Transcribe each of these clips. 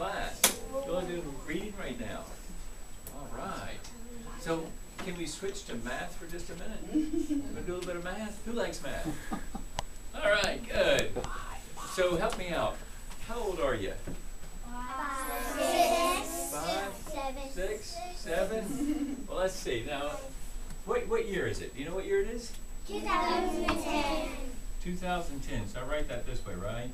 class. You all doing reading right now? All right. So can we switch to math for just a minute? We'll do a little bit of math. Who likes math? All right, good. So help me out. How old are you? Six. Five, Seven. six, seven? Well, let's see. Now, what what year is it? Do you know what year it is? 2010. 2010. So I write that this way, right?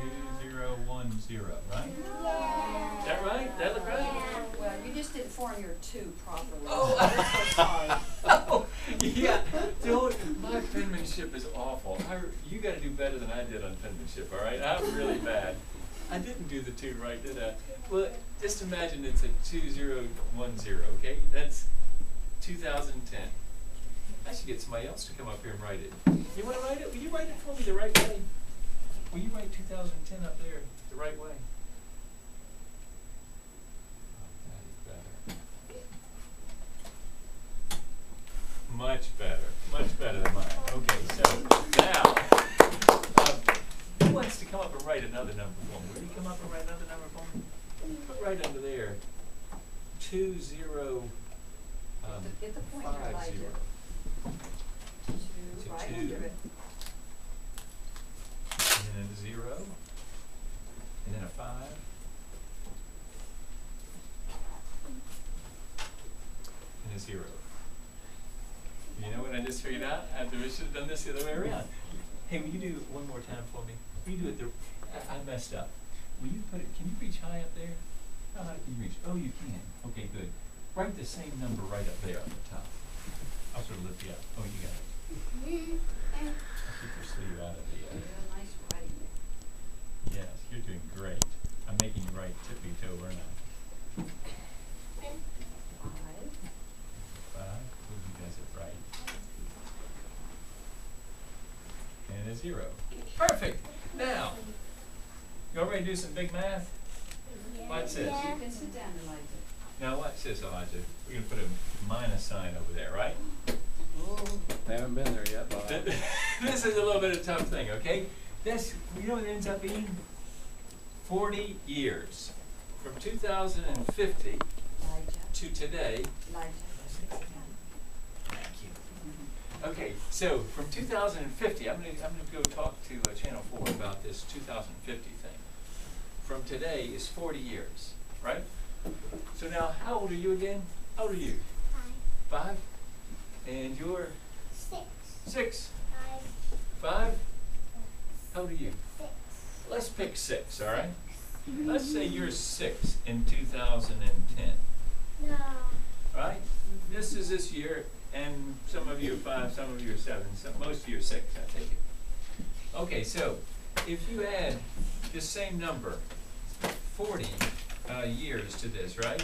Two zero one zero, right? Yeah. Is that right? That look right? Well, you just didn't form your two properly. Oh. So. Oh, yeah. Don't, my penmanship is awful. I, you got to do better than I did on penmanship, all right? I'm really bad. I didn't do the two right, did I? Well, just imagine it's a 2010, okay? That's 2010. I should get somebody else to come up here and write it. You want to write it? Will you write it for me the right way? Will you write 2010 up there the right way? Better. Much better, much better than mine. Okay, so now, um, who wants to come up and write another number for me? Will you come up and write another number for me? Put right under there, two zero, um, Get the pointer, five Elijah. zero. Two, To right two. under it. And then a zero, and then a five. And a zero. You know what I just figured out? I should have done this the other way around. Hey, will you do it one more time for me? Will you do it the, I, I messed up. Will you put it, can you reach high up there? How high can you reach? Oh, you can. Okay, good. Write the same number right up there on the top. I'll sort of lift you up. Oh, you got it. I'll keep your sleeve out of the, uh, Real nice writing. Yes, you're doing great. I'm making you write tippy toe, aren't I? Five. Five, who does it right? And a zero. Perfect. Now, you all ready to do some big math? Watch this. You can sit down, Elijah. Now watch this, Elijah. We're gonna put a minus sign over there, right? I haven't been there yet, Bob. This is a little bit of a tough thing, okay? This, you know what it ends up being? Forty years. From two thousand and fifty Elijah. to today, Elijah. Okay, so from 2050, I'm gonna, I'm gonna go talk to uh, Channel 4 about this 2050 thing. From today is 40 years, right? So now, how old are you again? How old are you? Five? And you're Six. six? Five. Five? How old are you? Six. Let's pick six, all right? Let's say you're six in 2010, No. right? This is this year, and some of you are five, some of you are seven, some, most of you are six, I take it. Okay, so if you add the same number, forty uh, years to this, right?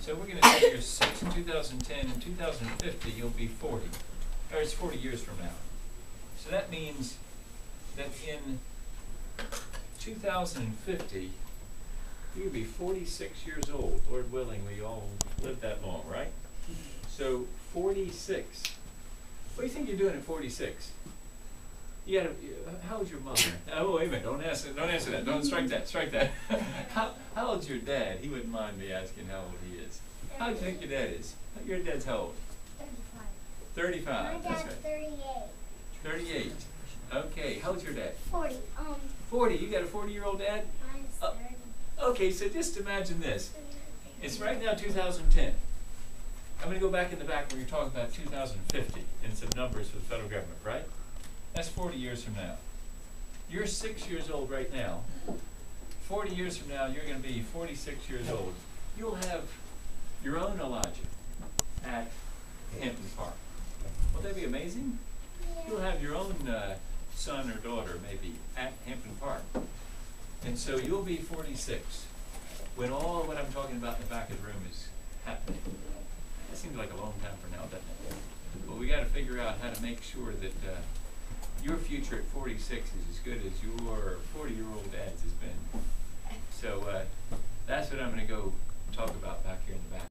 So we're gonna say you're six in two thousand ten, in two thousand fifty, you'll be forty, or it's forty years from now. So that means that in two thousand and fifty, you'll be forty-six years old, Lord willing, we all live that long, right? So 46. What do you think you're doing at 46? You gotta, uh, how old's your mother? Oh, wait a minute, don't answer, don't answer that, don't strike that, strike that. how, how old's your dad? He wouldn't mind me asking how old he is. How do you think your dad is? Your dad's how old? 35. 35, My dad's right. 38. 38. Okay, how old's your dad? 40. Um, 40, you got a 40-year-old dad? Mine's uh, 30. Uh, okay, so just imagine this. It's right now 2010. I'm going to go back in the back where you're talking about 2050 and some numbers for the federal government, right? That's 40 years from now. You're six years old right now. 40 years from now, you're going to be 46 years old. You'll have your own Elijah at Hampton Park. Won't that be amazing? You'll have your own uh, son or daughter, maybe, at Hampton Park. And so you'll be 46 when all what I'm talking about in the back of the room is happening. That seems like a long time from now, doesn't it? But we gotta figure out how to make sure that, uh, your future at forty-six is as good as your forty-year-old dad's has been. So, uh, that's what I'm gonna go talk about back here in the back.